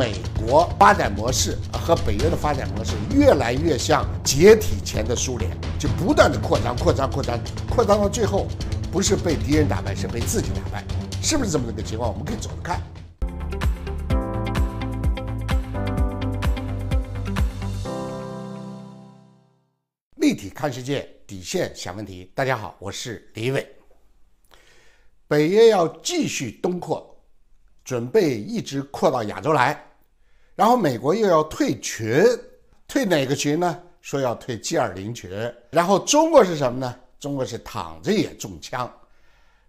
美国发展模式和北约的发展模式越来越像解体前的苏联，就不断的扩张、扩张、扩张，扩张到最后，不是被敌人打败，是被自己打败，是不是这么一个情况？我们可以走着看。立体看世界，底线想问题。大家好，我是李伟。北约要继续东扩，准备一直扩到亚洲来，然后美国又要退群，退哪个群呢？说要退 G 二零群。然后中国是什么呢？中国是躺着也中枪。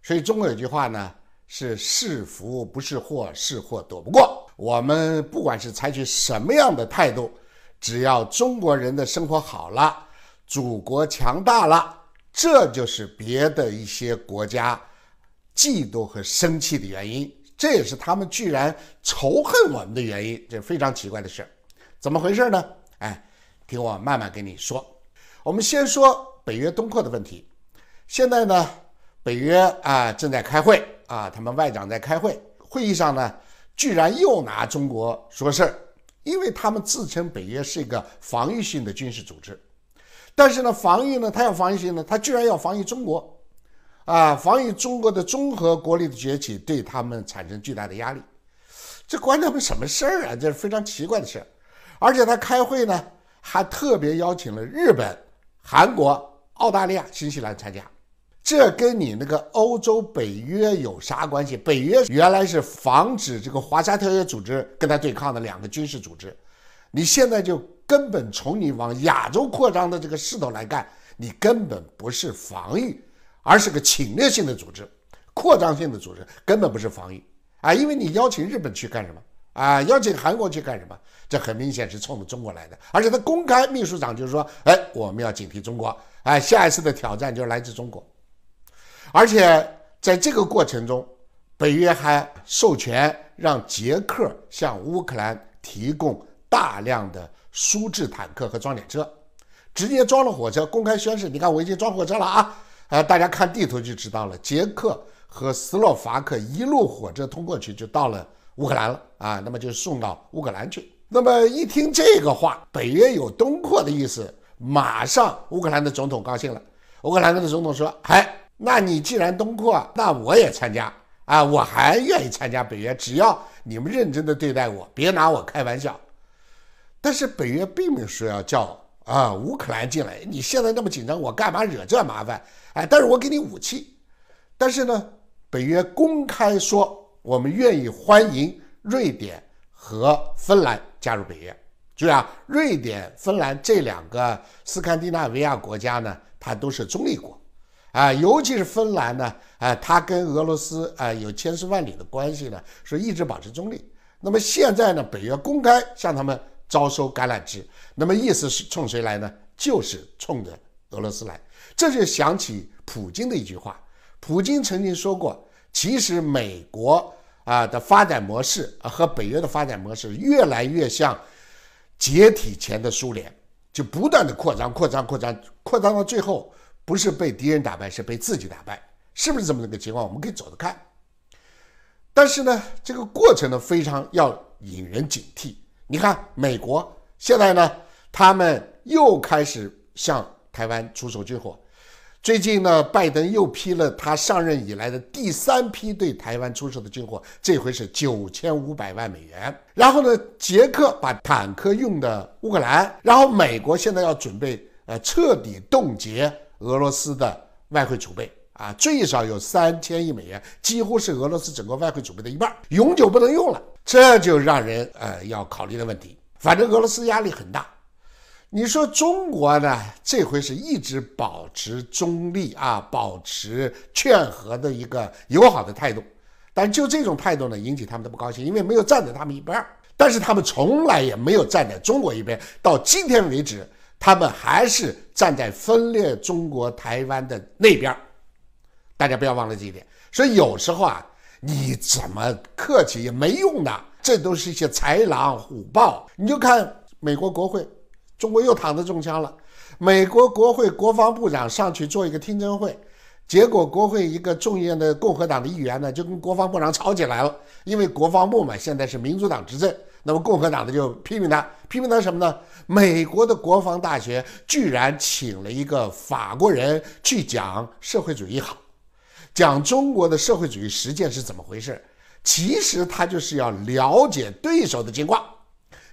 所以中国有句话呢，是是福不是祸，是祸躲不过。我们不管是采取什么样的态度，只要中国人的生活好了。祖国强大了，这就是别的一些国家嫉妒和生气的原因，这也是他们居然仇恨我们的原因，这非常奇怪的事儿怎么回事呢？哎，听我慢慢跟你说。我们先说北约东扩的问题。现在呢，北约啊正在开会啊，他们外长在开会，会议上呢，居然又拿中国说事儿，因为他们自称北约是一个防御性的军事组织。但是呢，防御呢，他要防御谁呢？他居然要防御中国，啊，防御中国的综合国力的崛起，对他们产生巨大的压力，这关他们什么事儿啊？这是非常奇怪的事儿。而且他开会呢，还特别邀请了日本、韩国、澳大利亚、新西兰参加，这跟你那个欧洲北约有啥关系？北约原来是防止这个华沙条约组织跟他对抗的两个军事组织，你现在就。根本从你往亚洲扩张的这个势头来看，你根本不是防御，而是个侵略性的组织，扩张性的组织，根本不是防御啊！因为你邀请日本去干什么啊？邀请韩国去干什么？这很明显是冲着中国来的，而且他公开，秘书长就是说，哎，我们要警惕中国，哎，下一次的挑战就是来自中国，而且在这个过程中，北约还授权让捷克向乌克兰提供大量的。苏制坦克和装甲车，直接装了火车，公开宣誓。你看，我已经装火车了啊！啊，大家看地图就知道了。捷克和斯洛伐克一路火车通过去，就到了乌克兰了啊。那么就送到乌克兰去。那么一听这个话，北约有东扩的意思，马上乌克兰的总统高兴了。乌克兰的总统说：“哎，那你既然东扩，那我也参加啊！我还愿意参加北约，只要你们认真的对待我，别拿我开玩笑。”但是北约并没有说要叫啊乌克兰进来，你现在那么紧张，我干嘛惹这麻烦？哎，但是我给你武器。但是呢，北约公开说我们愿意欢迎瑞典和芬兰加入北约。就啊，瑞典、芬兰这两个斯堪的纳维亚国家呢，它都是中立国啊，尤其是芬兰呢，啊，它跟俄罗斯啊有千丝万缕的关系呢，是一直保持中立。那么现在呢，北约公开向他们。招收橄榄枝，那么意思是冲谁来呢？就是冲着俄罗斯来。这就想起普京的一句话，普京曾经说过，其实美国啊的发展模式啊和北约的发展模式越来越像解体前的苏联，就不断的扩张、扩张、扩张，扩张到最后，不是被敌人打败，是被自己打败，是不是这么一个情况？我们可以走着看。但是呢，这个过程呢非常要引人警惕。你看，美国现在呢，他们又开始向台湾出手军火。最近呢，拜登又批了他上任以来的第三批对台湾出售的军火，这回是九千五百万美元。然后呢，捷克把坦克用的乌克兰，然后美国现在要准备呃彻底冻结俄罗斯的外汇储备啊，最少有三千亿美元，几乎是俄罗斯整个外汇储备的一半，永久不能用了。这就让人呃要考虑的问题。反正俄罗斯压力很大，你说中国呢？这回是一直保持中立啊，保持劝和的一个友好的态度。但就这种态度呢，引起他们的不高兴，因为没有站在他们一边但是他们从来也没有站在中国一边，到今天为止，他们还是站在分裂中国台湾的那边儿大家不要忘了这一点。所以有时候啊。你怎么客气也没用的，这都是一些豺狼虎豹。你就看美国国会，中国又躺着中枪了。美国国会国防部长上去做一个听证会，结果国会一个众议院的共和党的议员呢，就跟国防部长吵起来了。因为国防部嘛，现在是民主党执政，那么共和党的就批评他，批评他什么呢？美国的国防大学居然请了一个法国人去讲社会主义好，讲中国的社会主义实践是怎么回事？其实他就是要了解对手的情况。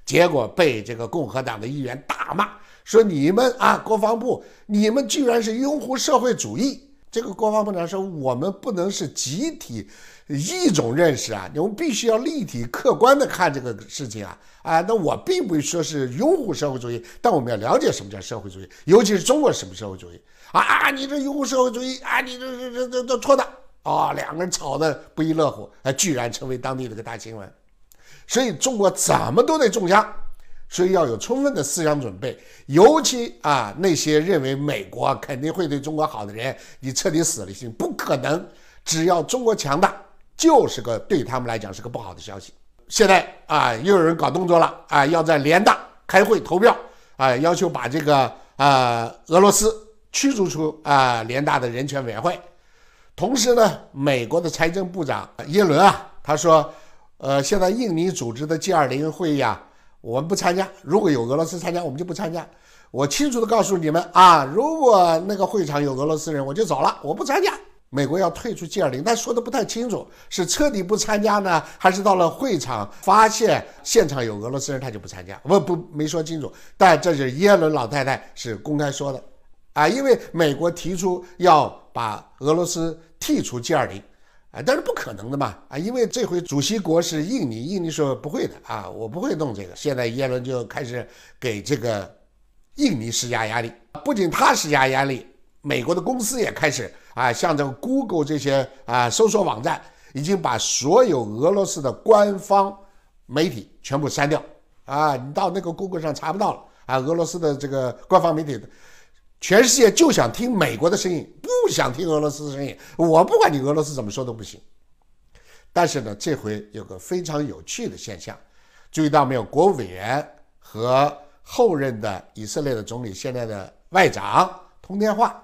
结果被这个共和党的议员大骂，说你们啊，国防部，你们居然是拥护社会主义。这个国防部长说，我们不能是集体。一种认识啊，我们必须要立体客观的看这个事情啊啊！那我并不说是拥护社会主义，但我们要了解什么叫社会主义，尤其是中国什么社会主义啊啊！你这拥护社会主义啊，你这这这这这错的啊！两个人吵得不亦乐乎，啊，居然成为当地的个大新闻。所以中国怎么都得中枪，所以要有充分的思想准备，尤其啊那些认为美国肯定会对中国好的人，你彻底死了心，不可能，只要中国强大。就是个对他们来讲是个不好的消息。现在啊，又有人搞动作了啊，要在联大开会投票啊，要求把这个啊俄罗斯驱逐出啊联大的人权委员会。同时呢，美国的财政部长耶伦啊，他说，呃，现在印尼组织的 G20 会议啊，我们不参加。如果有俄罗斯参加，我们就不参加。我清楚的告诉你们啊，如果那个会场有俄罗斯人，我就走了，我不参加。美国要退出 G20，但说的不太清楚，是彻底不参加呢，还是到了会场发现现场有俄罗斯人，他就不参加？不不，没说清楚。但这是耶伦老太太是公开说的，啊，因为美国提出要把俄罗斯剔出 G20，啊，但是不可能的嘛，啊，因为这回主席国是印尼，印尼说不会的啊，我不会弄这个。现在耶伦就开始给这个印尼施加压力，不仅他施加压力，美国的公司也开始。啊，像这个 Google 这些啊，搜索网站已经把所有俄罗斯的官方媒体全部删掉啊，你到那个 Google 上查不到了啊。俄罗斯的这个官方媒体，全世界就想听美国的声音，不想听俄罗斯的声音。我不管你俄罗斯怎么说都不行。但是呢，这回有个非常有趣的现象，注意到没有？国务委员和后任的以色列的总理，现在的外长通电话。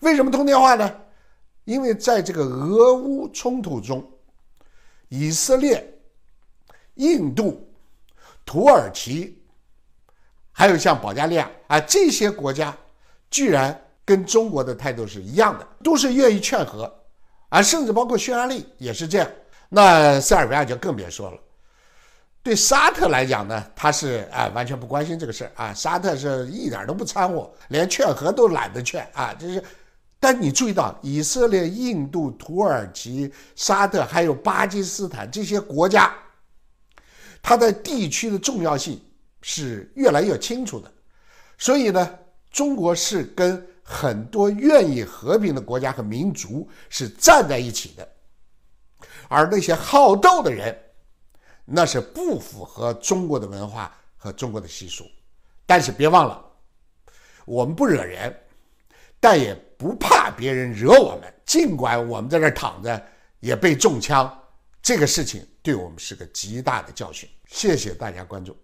为什么通电话呢？因为在这个俄乌冲突中，以色列、印度、土耳其，还有像保加利亚啊这些国家，居然跟中国的态度是一样的，都是愿意劝和，啊，甚至包括匈牙利也是这样。那塞尔维亚就更别说了。对沙特来讲呢，他是啊完全不关心这个事儿啊，沙特是一点都不掺和，连劝和都懒得劝啊，就是。但你注意到，以色列、印度、土耳其、沙特还有巴基斯坦这些国家，它在地区的重要性是越来越清楚的。所以呢，中国是跟很多愿意和平的国家和民族是站在一起的，而那些好斗的人，那是不符合中国的文化和中国的习俗。但是别忘了，我们不惹人。但也不怕别人惹我们，尽管我们在这躺着也被中枪，这个事情对我们是个极大的教训。谢谢大家关注。